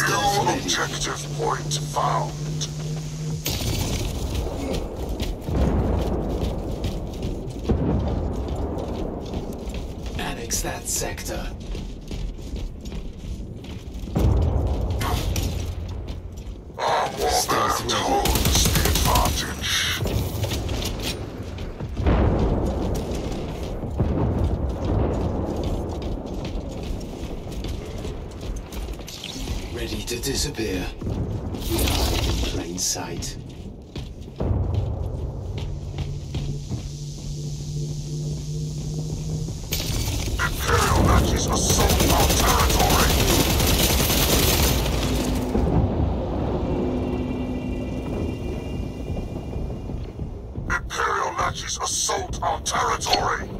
Stealth New objective point found. Annex that sector. To disappear. We hide in plain sight. Imperial Nazis assault our territory! Imperial assault our territory!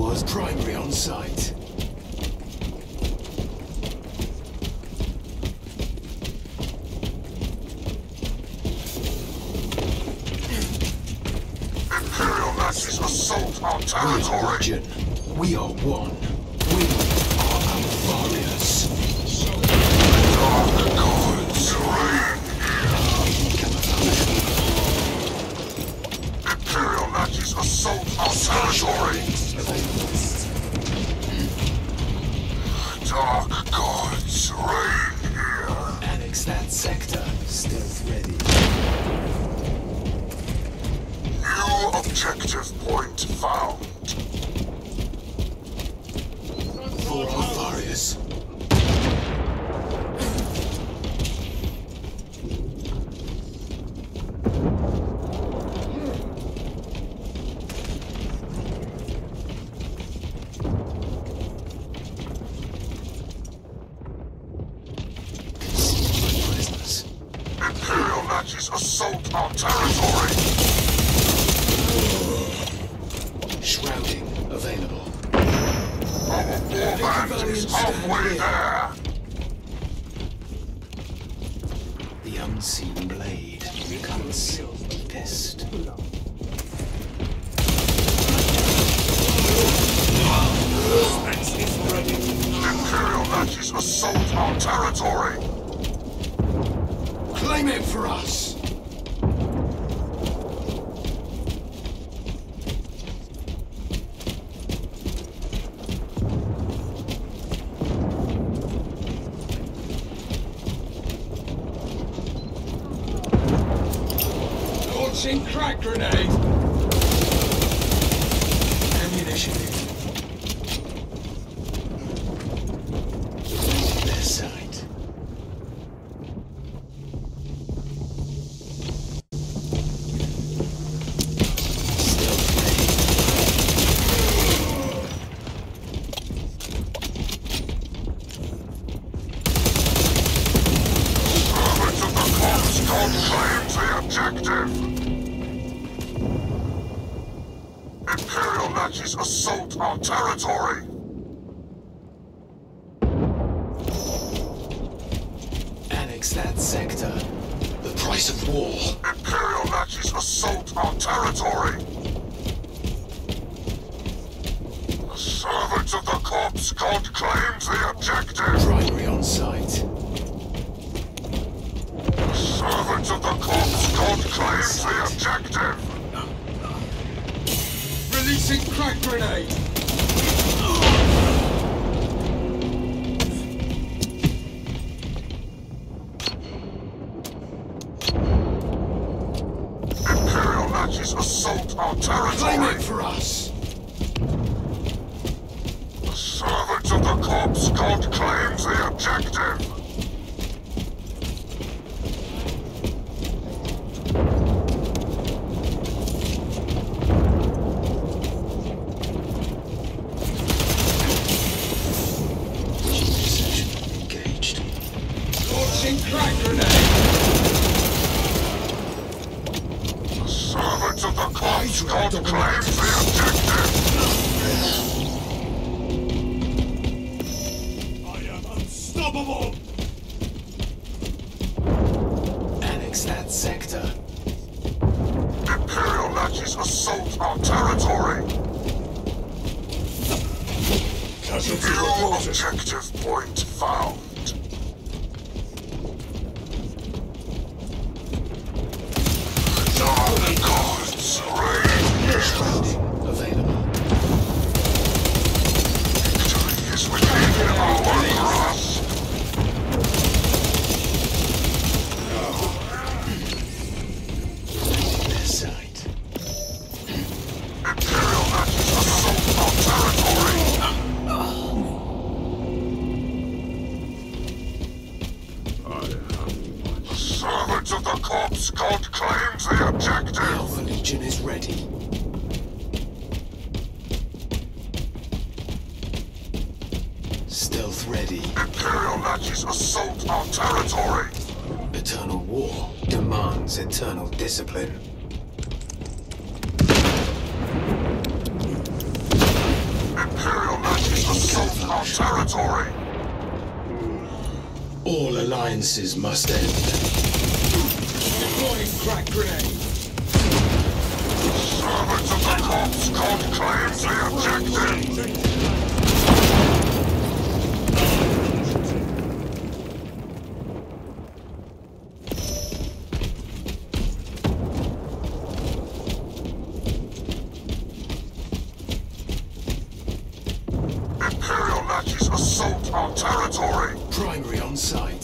Was primary on site. Imperial Nazis assault our territory! Legion. We are one. We are Alpharius. Gods reign! Imperial Nazis assault our territory! Dark gods reign here! Annex that sector. Stealth ready. New objective point found. For Alpharius. Imperial Nazis assault our territory! Shrouding available. Our warband is halfway there! The unseen blade cuts deepest. Imperial Nazis assault our territory! Claim it for us! Launching crack grenade! Ammunition in. Their sight. Stealth ready. Servants of the corpse god claims the objective! Imperial Nazis assault our territory! Annex that sector. The price of war. Imperial Nazis assault our territory! The servants of the corpse god claims the objective! Primary on site. The servants of the corpse god claims the objective! Releasing crack grenade! Imperial Nazis assault our Claim territory! it for us! The servants of the corpse corpse god claims the objective. The corpse god claims the objective. I am unstoppable! Annex that sector. Imperial Nazis assault our territory. Casualty New objective point found. Demands eternal discipline. Imperial Nazis assault our territory. All alliances must end. Deploying crack grenade! Servants of the corpse claims the objective. Territory. Primary on site.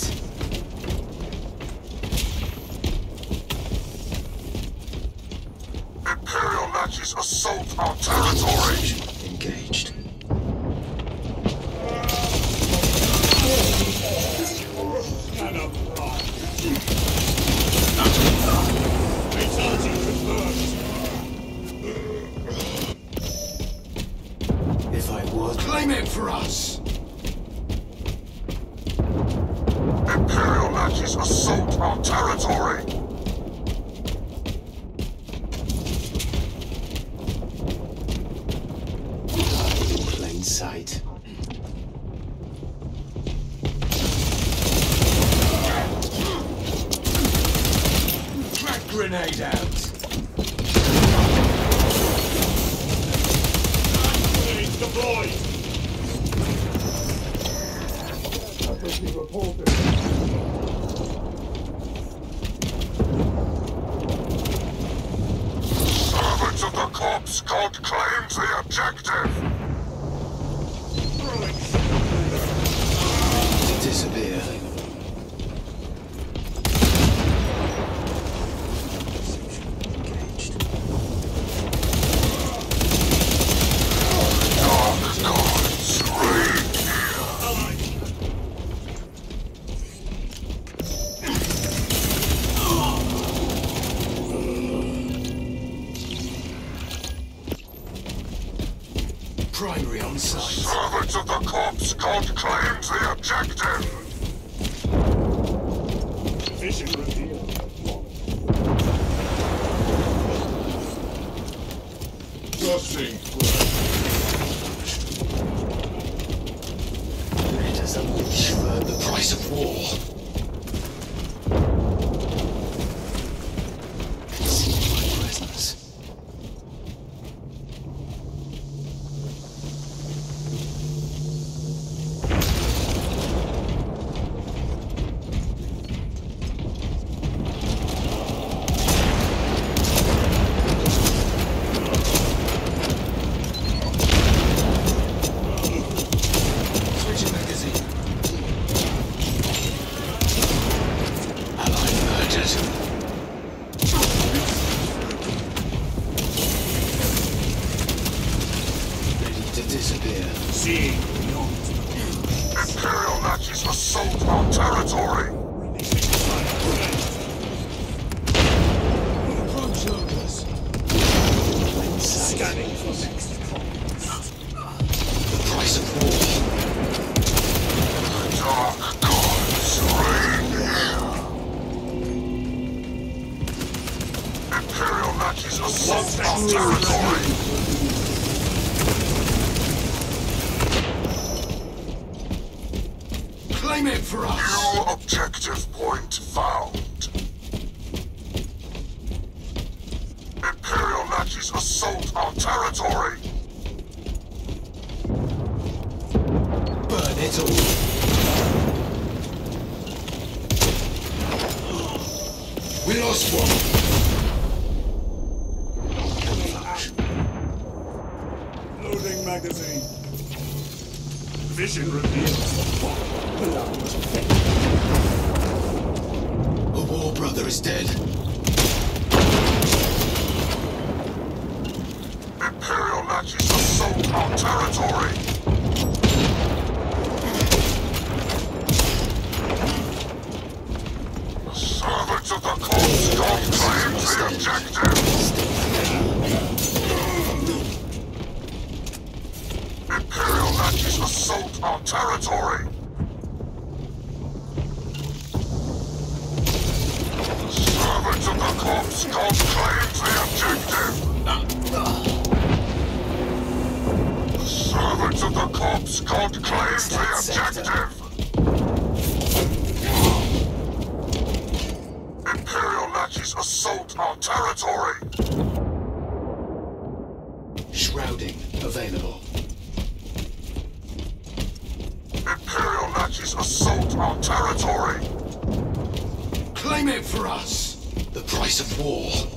Sight. Crack grenade out! Deployed! Servants of the corpse god claims the objective. Of the corpse claims the objective. Vision revealed. Gushing Let us unleash the price of war. Our Claim it for us. New objective point found. Imperial Nazis assault our territory! Burn it all. We lost one. Loading magazine. Vision reveals. A war brother is dead. Imperial Nazis assault our territory! Servants of the Corpse God claims the objective! Our territory! Servants of the Corpse God claims the objective! Servants of the Corpse God claims the objective! Imperial Nazis assault our territory! Shrouding available. Imperial Nazis assault our territory! Claim it for us. The price of war.